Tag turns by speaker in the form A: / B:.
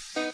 A: you